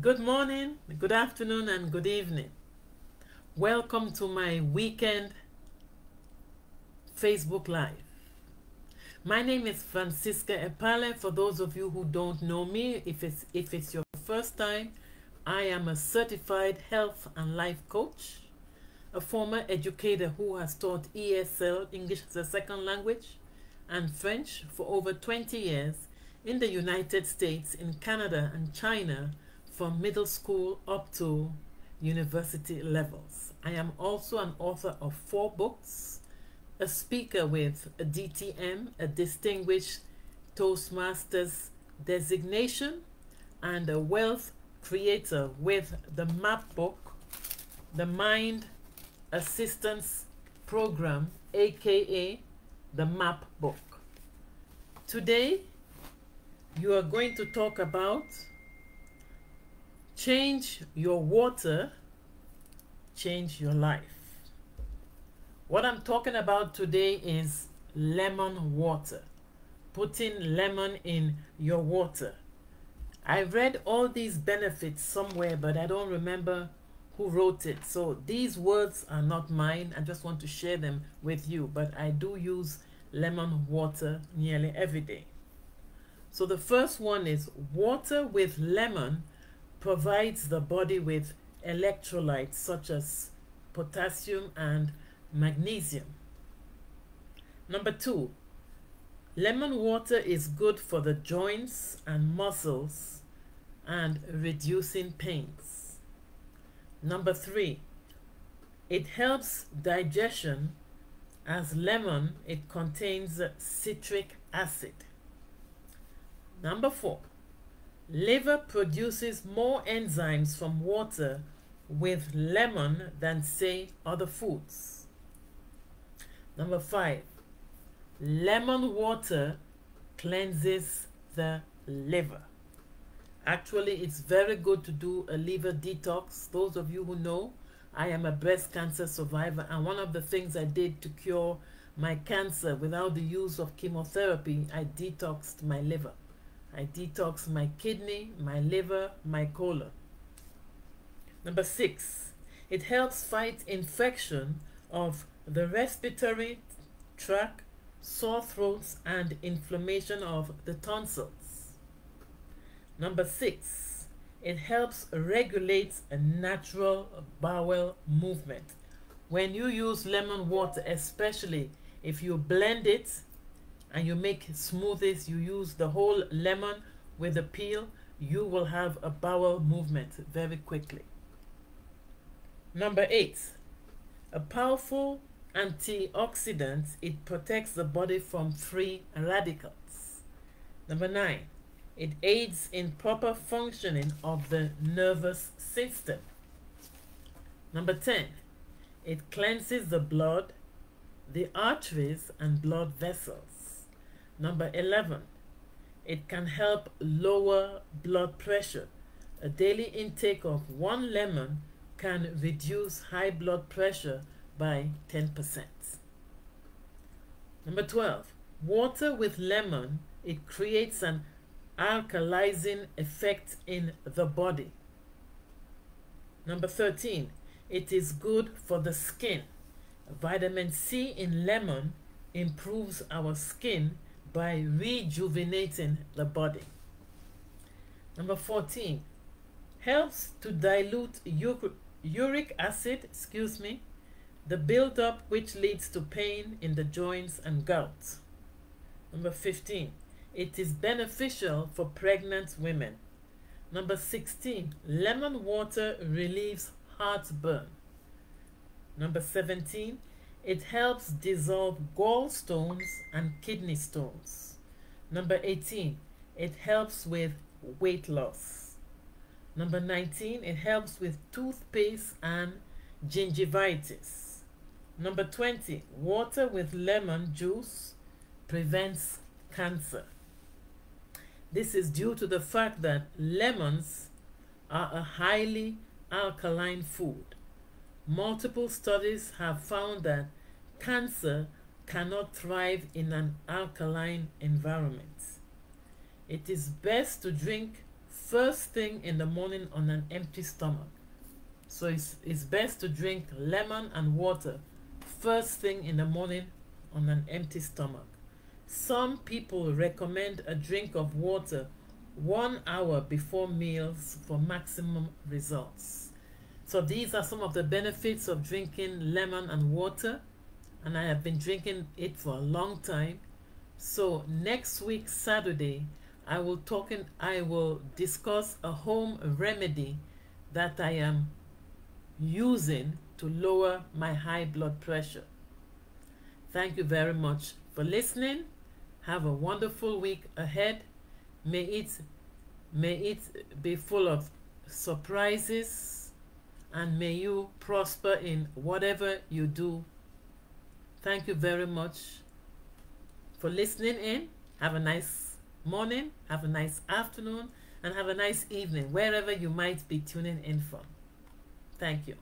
Good morning, good afternoon, and good evening. Welcome to my weekend Facebook Live. My name is Francisca Epale. For those of you who don't know me, if it's if it's your first time, I am a certified health and life coach, a former educator who has taught ESL, English as a second language, and French for over 20 years in the United States, in Canada, and China from middle school up to university levels. I am also an author of four books, a speaker with a DTM, a Distinguished Toastmasters designation, and a wealth creator with the MAP book, the Mind Assistance Program, aka the MAP book. Today, you are going to talk about Change your water, change your life. What I'm talking about today is lemon water. Putting lemon in your water. I read all these benefits somewhere, but I don't remember who wrote it. So these words are not mine. I just want to share them with you. But I do use lemon water nearly every day. So the first one is water with lemon provides the body with electrolytes such as potassium and magnesium. Number two, lemon water is good for the joints and muscles and reducing pains. Number three, it helps digestion as lemon, it contains citric acid. Number four, Liver produces more enzymes from water with lemon than, say, other foods. Number five, lemon water cleanses the liver. Actually, it's very good to do a liver detox. Those of you who know, I am a breast cancer survivor, and one of the things I did to cure my cancer without the use of chemotherapy, I detoxed my liver. I detox my kidney, my liver, my colon. Number six, it helps fight infection of the respiratory tract, sore throats, and inflammation of the tonsils. Number six, it helps regulate a natural bowel movement. When you use lemon water, especially if you blend it and you make smoothies, you use the whole lemon with the peel, you will have a bowel movement very quickly. Number eight, a powerful antioxidant, it protects the body from free radicals. Number nine, it aids in proper functioning of the nervous system. Number 10, it cleanses the blood, the arteries, and blood vessels. Number 11, it can help lower blood pressure. A daily intake of one lemon can reduce high blood pressure by 10%. Number 12, water with lemon, it creates an alkalizing effect in the body. Number 13, it is good for the skin. Vitamin C in lemon improves our skin by rejuvenating the body. Number 14, helps to dilute uric acid, excuse me, the buildup which leads to pain in the joints and gout. Number 15, it is beneficial for pregnant women. Number 16, lemon water relieves heartburn. Number 17, it helps dissolve gallstones and kidney stones. Number 18, it helps with weight loss. Number 19, it helps with toothpaste and gingivitis. Number 20, water with lemon juice prevents cancer. This is due to the fact that lemons are a highly alkaline food. Multiple studies have found that cancer cannot thrive in an alkaline environment. It is best to drink first thing in the morning on an empty stomach. So it's, it's best to drink lemon and water first thing in the morning on an empty stomach. Some people recommend a drink of water one hour before meals for maximum results. So these are some of the benefits of drinking lemon and water and I have been drinking it for a long time. So next week Saturday I will talk and I will discuss a home remedy that I am using to lower my high blood pressure. Thank you very much for listening. Have a wonderful week ahead. May it may it be full of surprises and may you prosper in whatever you do. Thank you very much for listening in. Have a nice morning, have a nice afternoon, and have a nice evening wherever you might be tuning in from. Thank you.